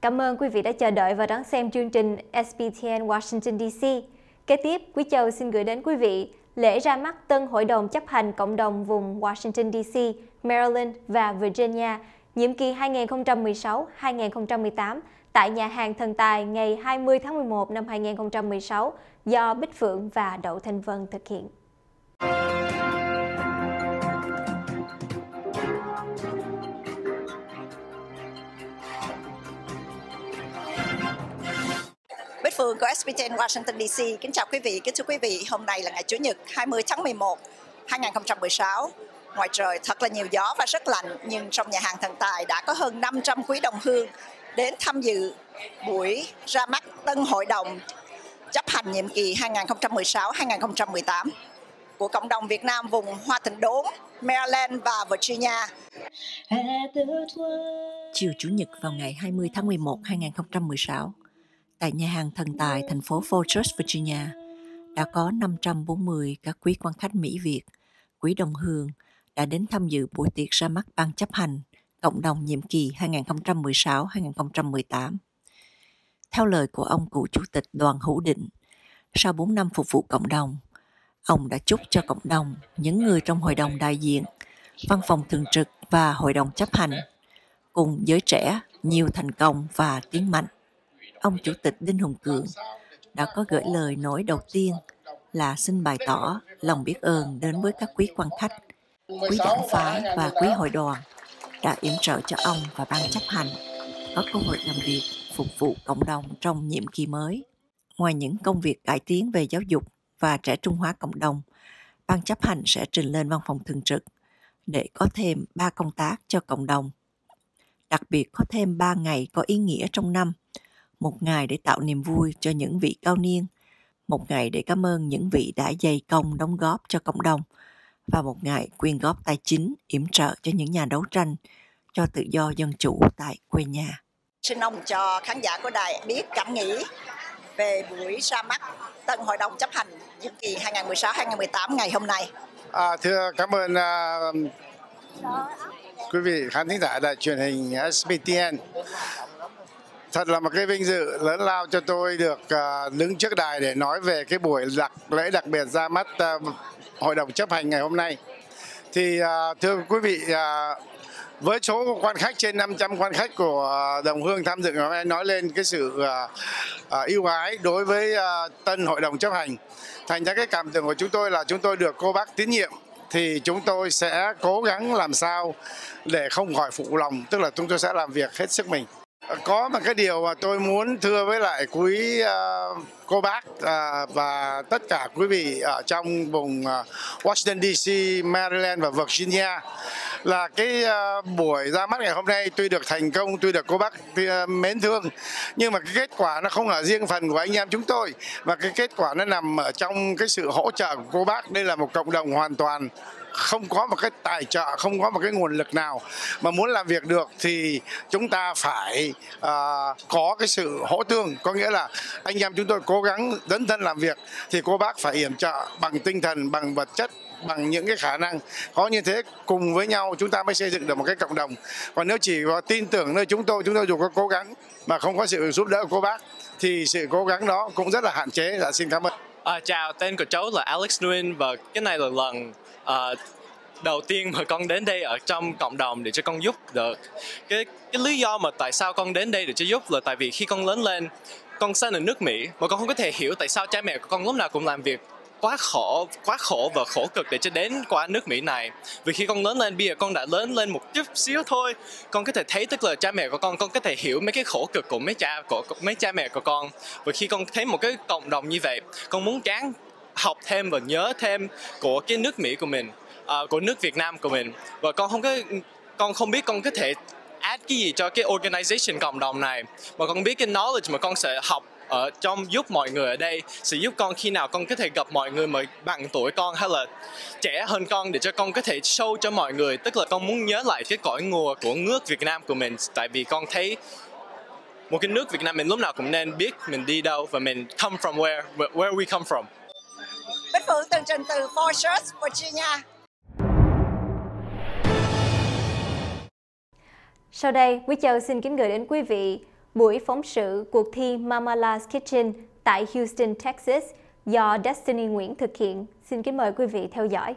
Cảm ơn quý vị đã chờ đợi và đón xem chương trình SBTN Washington DC. Kế tiếp, Quý Châu xin gửi đến quý vị lễ ra mắt tân Hội đồng chấp hành cộng đồng vùng Washington DC, Maryland và Virginia, nhiệm kỳ 2016-2018 tại nhà hàng Thần Tài ngày 20 tháng 11 năm 2016 do Bích Phượng và Đậu Thanh Vân thực hiện. Bích của SBTN Washington DC. Kính chào quý vị, kính thưa quý vị, hôm nay là ngày Chủ nhật 20 tháng 11, 2016. Ngoài trời thật là nhiều gió và rất lạnh, nhưng trong nhà hàng thần tài đã có hơn 500 quý đồng hương đến tham dự buổi ra mắt tân hội đồng chấp hành nhiệm kỳ 2016-2018 của cộng đồng Việt Nam vùng Hoa Thịnh Đốn, Maryland và Virginia. Chiều Chủ nhật vào ngày 20 tháng 11 2016, tại nhà hàng Thần Tài, thành phố Fortress, Virginia, đã có 540 các quý quan khách Mỹ Việt, quý đồng hương đã đến tham dự buổi tiệc ra mắt ban chấp hành cộng đồng nhiệm kỳ 2016-2018. Theo lời của ông cựu chủ tịch Đoàn Hữu Định, sau 4 năm phục vụ cộng đồng, ông đã chúc cho cộng đồng, những người trong hội đồng đại diện, văn phòng thường trực và hội đồng chấp hành, cùng giới trẻ nhiều thành công và tiến mạnh. Ông Chủ tịch Đinh Hùng Cường đã có gửi lời nói đầu tiên là xin bày tỏ lòng biết ơn đến với các quý quan khách, quý đảng phái và quý hội đoàn đã yểm trợ cho ông và ban chấp hành có cơ hội làm việc phục vụ cộng đồng trong nhiệm kỳ mới. Ngoài những công việc cải tiến về giáo dục và trẻ trung hóa cộng đồng, ban chấp hành sẽ trình lên văn phòng thường trực để có thêm 3 công tác cho cộng đồng. Đặc biệt có thêm 3 ngày có ý nghĩa trong năm, một ngày để tạo niềm vui cho những vị cao niên, một ngày để cảm ơn những vị đã dày công đóng góp cho cộng đồng và một ngày quyên góp tài chính yểm trợ cho những nhà đấu tranh cho tự do dân chủ tại quê nhà. Xin ông cho khán giả của đài biết cảm nghĩ về buổi ra mắt tân hội đồng chấp hành nhiệm kỳ 2016-2018 ngày hôm nay. À, thưa cảm ơn uh, quý vị khán thính giả đài truyền hình SBTN. Thật là một cái vinh dự lớn lao cho tôi được uh, đứng trước đài để nói về cái buổi đặc lễ đặc biệt ra mắt uh, hội đồng chấp hành ngày hôm nay. Thì uh, thưa quý vị uh, với số quan khách trên 500 quan khách của đồng hương tham dự ngày hôm nay nói lên cái sự uh, uh, ưu ái đối với uh, tân hội đồng chấp hành thành ra cái cảm tưởng của chúng tôi là chúng tôi được cô bác tín nhiệm thì chúng tôi sẽ cố gắng làm sao để không khỏi phụ lòng tức là chúng tôi sẽ làm việc hết sức mình có một cái điều mà tôi muốn thưa với lại quý ờ, cô bác ờ, và tất cả quý vị ở trong vùng ờ, Washington DC, Maryland và Virginia là cái uh, buổi ra mắt ngày hôm nay tuy được thành công tuy được cô bác uh, mến thương. Nhưng mà cái kết quả nó không ở riêng phần của anh em chúng tôi và cái kết quả nó nằm ở trong cái sự hỗ trợ của cô bác. Đây là một cộng đồng hoàn toàn. Không có một cái tài trợ không có một cái nguồn lực nào mà muốn làm việc được thì chúng ta phải uh, có cái sự hỗ tương. Có nghĩa là anh em chúng tôi cố gắng dấn thân làm việc thì cô bác phải yểm trợ bằng tinh thần bằng vật chất bằng những cái khả năng có như thế cùng với nhau chúng ta mới xây dựng được một cái cộng đồng. Còn nếu chỉ có tin tưởng nơi chúng tôi chúng tôi dù có cố gắng mà không có sự giúp đỡ của cô bác thì sự cố gắng đó cũng rất là hạn chế. Dạ xin cảm ơn. À, chào, tên của cháu là Alex Nguyen và cái này là lần uh, đầu tiên mà con đến đây ở trong cộng đồng để cho con giúp được. Cái cái lý do mà tại sao con đến đây để cho giúp là tại vì khi con lớn lên con sinh ở nước Mỹ mà con không có thể hiểu tại sao cha mẹ của con lúc nào cũng làm việc quá khổ quá khổ và khổ cực để cho đến qua nước Mỹ này. Vì khi con lớn lên bây giờ con đã lớn lên một chút xíu thôi. Con có thể thấy tức là cha mẹ của con con có thể hiểu mấy cái khổ cực của mấy cha của mấy cha mẹ của con. Và khi con thấy một cái cộng đồng như vậy con muốn gắng học thêm và nhớ thêm của cái nước Mỹ của mình uh, của nước Việt Nam của mình. Và con không có con không biết con có thể add cái gì cho cái organization cộng đồng này. Mà con biết cái knowledge mà con sẽ học ở trong giúp mọi người ở đây sẽ giúp con khi nào con có thể gặp mọi người mà bằng tuổi con hay là trẻ hơn con để cho con có thể show cho mọi người tức là con muốn nhớ lại cái cõi ngùa của nước Việt Nam của mình tại vì con thấy một cái nước Việt Nam mình lúc nào cũng nên biết mình đi đâu và mình come from where where we come from. Bích Phượng tường trình từ Forsyth, Virginia. Sau đây, Quý Châu xin kính gửi đến quý vị buổi phóng sự cuộc thi Mamala's Kitchen tại Houston, Texas do Destiny Nguyễn thực hiện. Xin kính mời quý vị theo dõi.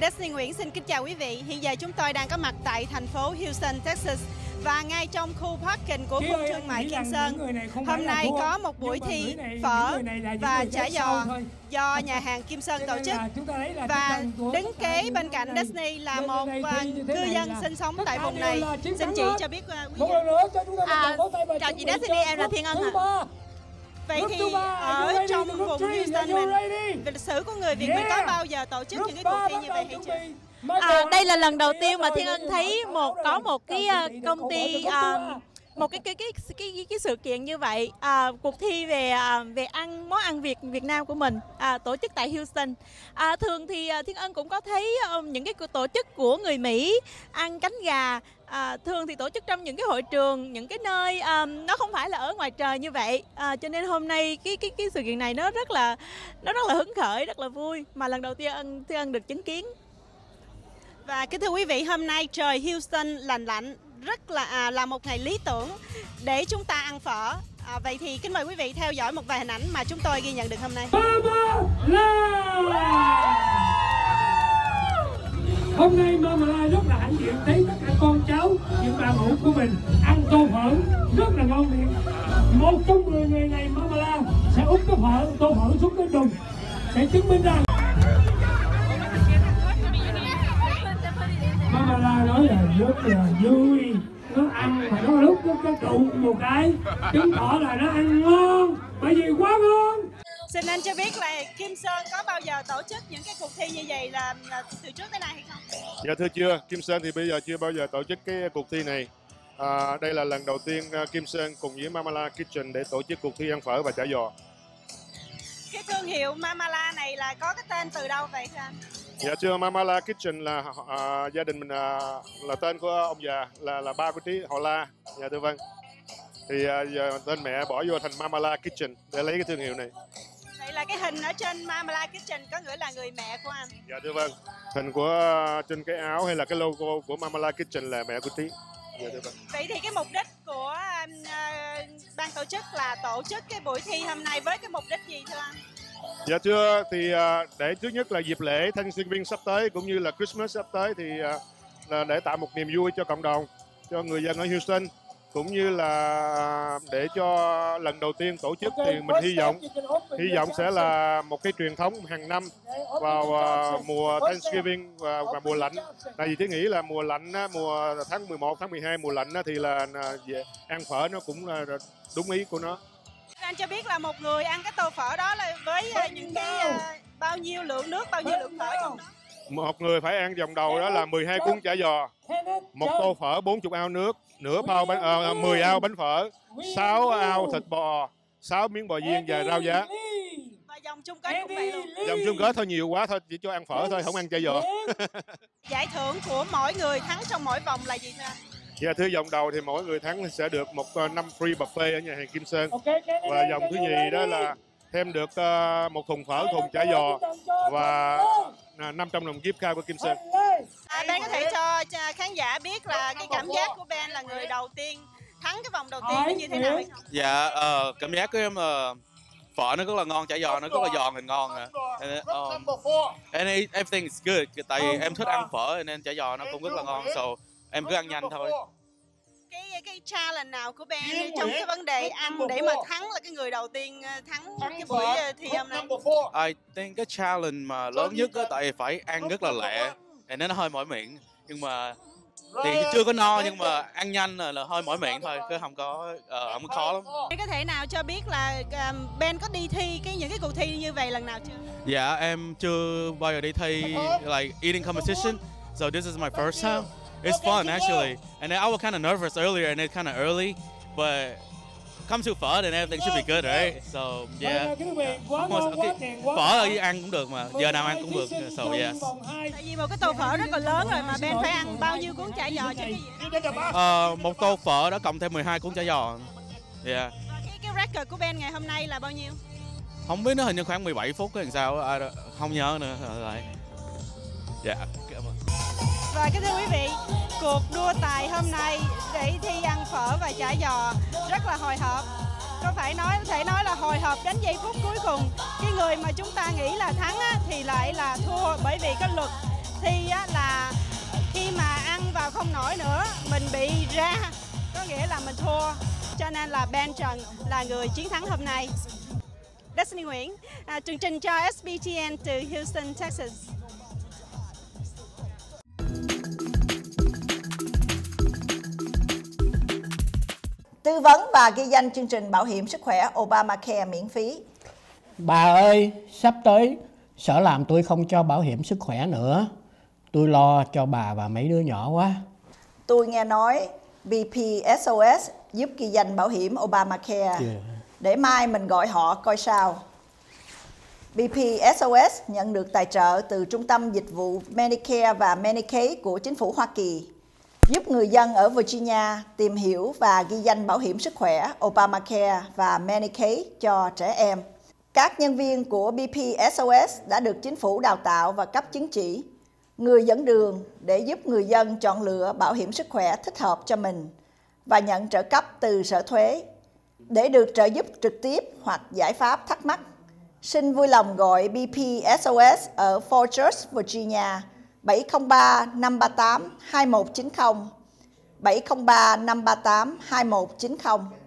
Destiny Nguyễn xin kính chào quý vị. Hiện giờ chúng tôi đang có mặt tại thành phố Houston, Texas và ngay trong khu parking của khu thương mại Kim Sơn. Hôm nay có một buổi thi phở và chả giò do nhà hàng Kim Sơn tổ chức và đứng kế bên cạnh Disney là một cư dân sinh sống tại vùng này. Xin chị cho biết quý vị. À, chào chị Destiny, em là Thiên Ân ạ. Vậy thì ở trong vùng Houston mình, lịch sử của người Việt mình có bao giờ tổ chức những cái cuộc thi như vậy hay chưa? À, đây là lần đầu tiên mà Thiên Ân thấy một có một cái uh, công ty uh, một cái cái cái cái cái sự kiện như vậy à, cuộc thi về à, về ăn món ăn Việt Việt Nam của mình à, tổ chức tại Houston. À, thường thì à, Thiên Ân cũng có thấy um, những cái tổ chức của người Mỹ ăn cánh gà. À, thường thì tổ chức trong những cái hội trường những cái nơi um, nó không phải là ở ngoài trời như vậy. À, cho nên hôm nay cái cái cái sự kiện này nó rất là nó rất là hứng khởi rất là vui. Mà lần đầu tiên Thiên Ân được chứng kiến và kính thưa quý vị, hôm nay trời Houston lành lạnh, rất là à, là một ngày lý tưởng để chúng ta ăn phở. À, vậy thì kính mời quý vị theo dõi một vài hình ảnh mà chúng tôi ghi nhận được hôm nay. Hôm nay Mama La rất là hãnh diện thấy tất cả con cháu, những bà mẫu của mình ăn tô phở rất là ngon miệng. Một trong mười người này Mama La sẽ úp cái phở, tô phở xuống cái đùng để chứng minh rằng là rất là vui nó ăn mà nó lúc nó cái đụng một cái chứng tỏ là nó ăn ngon bởi vì quá ngon Xin anh cho biết là Kim Sơn có bao giờ tổ chức những cái cuộc thi như vậy là, là từ trước tới nay hay không? Dạ thưa chưa, Kim Sơn thì bây giờ chưa bao giờ tổ chức cái cuộc thi này. À, đây là lần đầu tiên Kim Sơn cùng với Mamala Kitchen để tổ chức cuộc thi ăn phở và chả giò. Cái thương hiệu Mamala này là có cái tên từ đâu vậy thưa anh? Dạ thưa Mamala Kitchen là à, gia đình mình à, là tên của ông già là là ba của trí họ La. Dạ thưa vâng. Thì à, giờ tên mẹ bỏ vô thành Mamala Kitchen để lấy cái thương hiệu này. Vậy là cái hình ở trên Mamala Kitchen có nghĩa là người mẹ của anh. Dạ thưa vâng. Hình của trên cái áo hay là cái logo của Mamala Kitchen là mẹ của trí. Dạ thưa vâng. Vậy thì cái mục đích của uh, ban tổ chức là tổ chức cái buổi thi hôm nay với cái mục đích gì thưa anh? Dạ thưa thì để thứ nhất là dịp lễ Thanksgiving sắp tới cũng như là Christmas sắp tới thì là để tạo một niềm vui cho cộng đồng, cho người dân ở Houston cũng như là để cho lần đầu tiên tổ chức thì mình hy vọng hy vọng sẽ là một cái truyền thống hàng năm vào mùa Thanksgiving và, và mùa lạnh. Tại vì tôi nghĩ là mùa lạnh mùa tháng 11 tháng 12 mùa lạnh thì là ăn phở nó cũng là đúng ý của nó anh cho biết là một người ăn cái tô phở đó là với uh, những cái uh, bao nhiêu lượng nước bao nhiêu lượng phở trong đó? Một người phải ăn vòng đầu đó là 12 cuốn chả giò một tô phở 40 ao nước nửa bao bánh à, uh, 10 ao bánh phở 6 ao thịt bò 6 miếng bò viên và rau giá. Và dòng chung kết cũng vậy luôn. Dòng chung kết thôi nhiều quá thôi chỉ cho ăn phở thôi không ăn chả giò. Giải thưởng của mỗi người thắng trong mỗi vòng là gì thưa anh Dạ thưa vòng đầu thì mỗi người thắng sẽ được một năm free buffet ở nhà hàng Kim Sơn và vòng thứ nhì đó là thêm được một thùng phở, thùng chả giò và 500 đồng gift card của Kim Sơn. À, Ben có thể cho khán giả biết là cái cảm giác của Ben là người đầu tiên thắng cái vòng đầu tiên nó như thế nào hay không? Dạ, uh, cảm giác của em là phở nó rất là ngon, chả giò nó rất là giòn and ngon à. And, um, and everything is good. Tại vì em thích ăn phở nên chả giò nó cũng rất là ngon. So em cứ ăn nhanh thôi. cái cái challenge nào của Ben trong cái vấn đề ăn để mà thắng là cái người đầu tiên thắng cái buổi thi hôm nay. I think cái challenge mà lớn nhất á tại phải ăn rất là lẹ thì nó hơi mỏi miệng. Nhưng mà thì chưa có no nhưng mà ăn nhanh là, là hơi mỏi miệng thôi chứ không có uh, không có khó lắm. Có thể nào cho biết là um, Ben có đi thi cái những cái cuộc thi như vậy lần nào chưa? Dạ em chưa bao giờ đi thi like eating competition. So this is my first time. It's fun actually, and I was kind of nervous earlier, and it's kind of early, but come to phở then everything should be good, right? So yeah. Okay. Phở ở ăn cũng được mà, giờ nào ăn cũng được. So yes. Tại vì một cái tô phở rất là lớn rồi mà Ben phải ăn bao nhiêu cuốn chả giò cho cái gì? Uh, một tô phở đó cộng thêm 12 cuốn chả giò. Yeah. Cái cái record của Ben ngày hôm nay là bao nhiêu? Không biết nó hình như khoảng 17 phút hay sao, không nhớ nữa. Lại. Dạ. Yeah. Và kính thưa quý vị, cuộc đua tài hôm nay để thi ăn phở và chả giò rất là hồi hộp. Có phải nói có thể nói là hồi hộp đến giây phút cuối cùng. Cái người mà chúng ta nghĩ là thắng á, thì lại là thua bởi vì cái luật thi á, là khi mà ăn vào không nổi nữa mình bị ra. Có nghĩa là mình thua. Cho nên là Ben Trần là người chiến thắng hôm nay. Destiny Nguyễn à, chương trình cho SBTN từ Houston, Texas. Tư vấn và ghi danh chương trình bảo hiểm sức khỏe Obamacare miễn phí. Bà ơi, sắp tới sở làm tôi không cho bảo hiểm sức khỏe nữa. Tôi lo cho bà và mấy đứa nhỏ quá. Tôi nghe nói BP SOS giúp ghi danh bảo hiểm Obamacare. Yeah. Để mai mình gọi họ coi sao. BP SOS nhận được tài trợ từ Trung tâm Dịch vụ Medicare và Medicaid của chính phủ Hoa Kỳ giúp người dân ở Virginia tìm hiểu và ghi danh bảo hiểm sức khỏe Obamacare và Medicaid cho trẻ em. Các nhân viên của BP SOS đã được chính phủ đào tạo và cấp chứng chỉ người dẫn đường để giúp người dân chọn lựa bảo hiểm sức khỏe thích hợp cho mình và nhận trợ cấp từ sở thuế để được trợ giúp trực tiếp hoặc giải pháp thắc mắc. Xin vui lòng gọi BP SOS ở Fortress, Virginia 703 538 2190 703 538 2190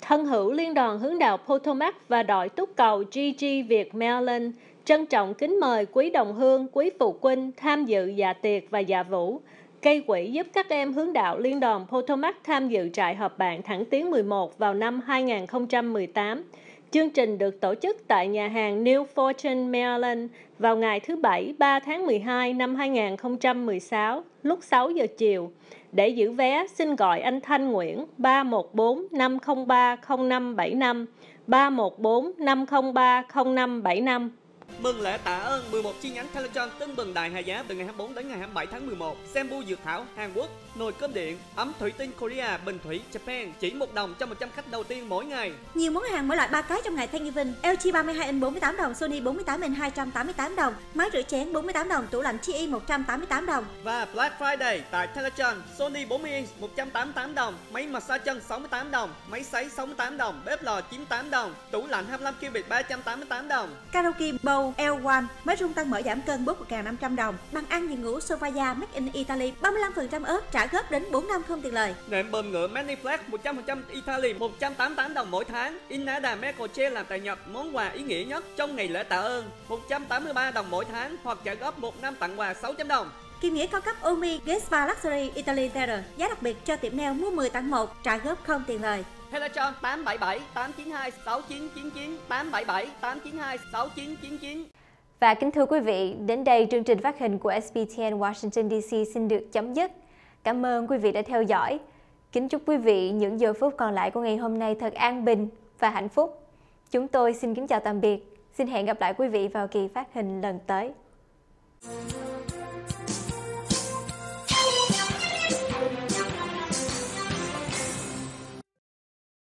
Thân hữu Liên đoàn hướng đạo Potomac và đội túc cầu GG Việt Maryland trân trọng kính mời quý đồng hương, quý phụ huynh tham dự dạ tiệc và dạ vũ, Cây quỹ giúp các em hướng đạo Liên đoàn Potomac tham dự trại họp bạn thẳng tiến 11 vào năm 2018. Chương trình được tổ chức tại nhà hàng New Fortune, Maryland vào ngày thứ Bảy 3 tháng 12 năm 2016 lúc 6 giờ chiều. Để giữ vé, xin gọi anh Thanh Nguyễn 314 503 0575 314 503 0575 Mừng lễ tạ ơn 11 chi nhánh Teletron Tân Bừng Đại Hà Giá từ ngày 24 đến ngày 27 tháng 11. Sembu Dược Thảo Hàn Quốc, nồi cơm điện, ấm thủy tinh Korea, Bình Thủy Japan chỉ một đồng cho 100 khách đầu tiên mỗi ngày. Nhiều món hàng mỗi loại ba cái trong ngày Thanksgiving. LG 32 inch 48 đồng, Sony 48 inch 288 đồng, máy rửa chén 48 đồng, tủ lạnh TI 188 đồng. Và Black Friday tại Teletron, Sony 40 inch 188 đồng, máy massage chân 68 đồng, máy sấy 68 đồng, bếp lò 98 đồng, tủ lạnh 25 cubic 388 đồng. Karaoke Bowl L1 máy rung tăng mỡ giảm cân 41.500 đồng. Bằng ăn giường ngủ Sofaya Made in Italy 35% ớt trả góp đến 4 năm không tiền lời. Nệm bơm ngựa Maniflex 100% Italy 188 đồng mỗi tháng. Inada Mekoche làm tại Nhật món quà ý nghĩa nhất trong ngày lễ tạ ơn 183 đồng mỗi tháng hoặc trả góp 1 năm tặng quà 600 đồng. Kim nghĩa cao cấp Omi Guest Spa Luxury Italy Terror giá đặc biệt cho tiệm nail mua 10 tặng 1 trả góp không tiền lời. Teletron 877 892 6999 877 892 6999 Và kính thưa quý vị, đến đây chương trình phát hình của SBTN Washington DC xin được chấm dứt. Cảm ơn quý vị đã theo dõi. Kính chúc quý vị những giờ phút còn lại của ngày hôm nay thật an bình và hạnh phúc. Chúng tôi xin kính chào tạm biệt. Xin hẹn gặp lại quý vị vào kỳ phát hình lần tới.